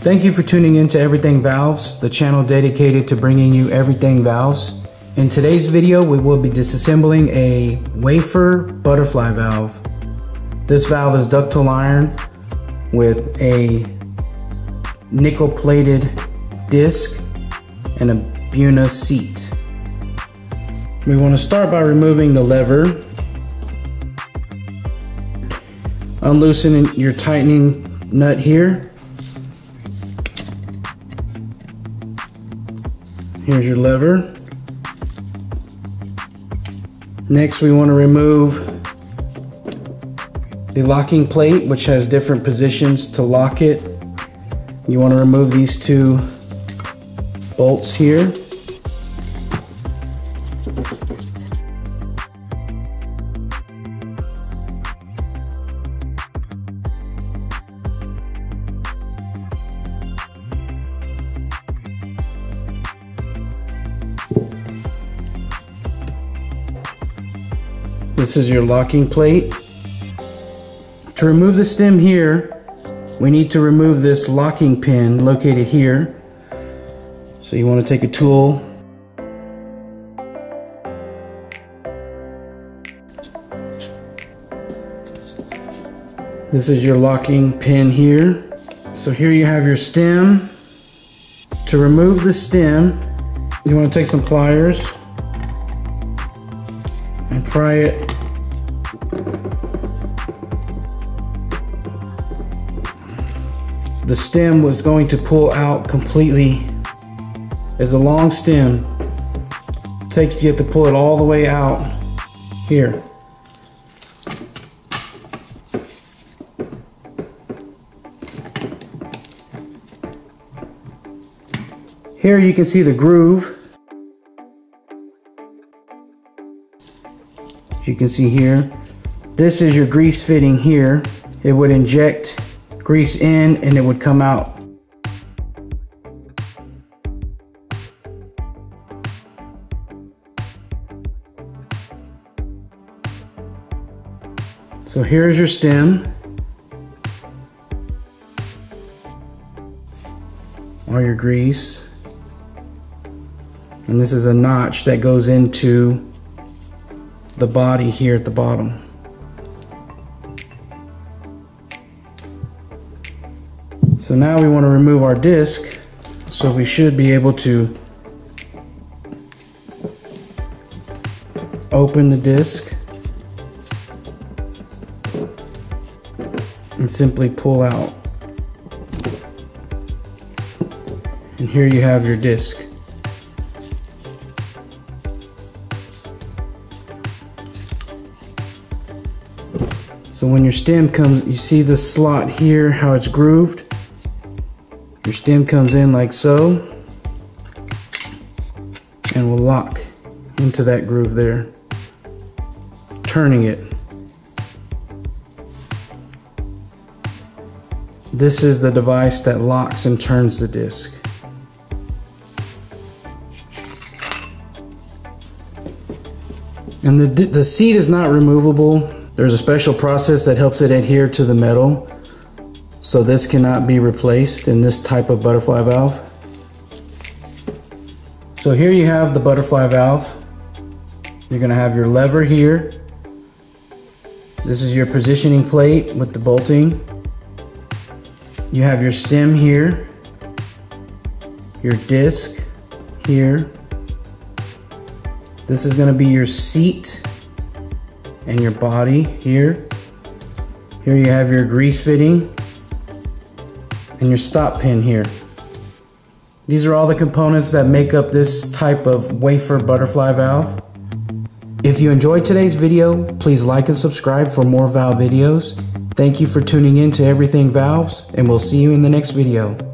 Thank you for tuning in to Everything Valves, the channel dedicated to bringing you everything valves. In today's video, we will be disassembling a wafer butterfly valve. This valve is ductile iron with a nickel plated disc and a Buna seat. We want to start by removing the lever, unloosening your tightening nut here Here's your lever. Next we want to remove the locking plate which has different positions to lock it. You want to remove these two bolts here. This is your locking plate. To remove the stem here, we need to remove this locking pin located here. So you want to take a tool. This is your locking pin here. So here you have your stem. To remove the stem, you want to take some pliers and pry it the stem was going to pull out completely. It's a long stem. It takes you have to pull it all the way out here. Here you can see the groove. As you can see here, this is your grease fitting here. It would inject grease in and it would come out. So here's your stem. All your grease. And this is a notch that goes into the body here at the bottom. So now we want to remove our disc. So we should be able to open the disc and simply pull out. And here you have your disc. So when your stem comes, you see the slot here, how it's grooved. Your stem comes in like so and will lock into that groove there, turning it. This is the device that locks and turns the disc. And the, the seat is not removable. There's a special process that helps it adhere to the metal. So this cannot be replaced in this type of butterfly valve. So here you have the butterfly valve. You're gonna have your lever here. This is your positioning plate with the bolting. You have your stem here, your disc here. This is gonna be your seat and your body here. Here you have your grease fitting and your stop pin here. These are all the components that make up this type of wafer butterfly valve. If you enjoyed today's video, please like and subscribe for more valve videos. Thank you for tuning in to Everything Valves, and we'll see you in the next video.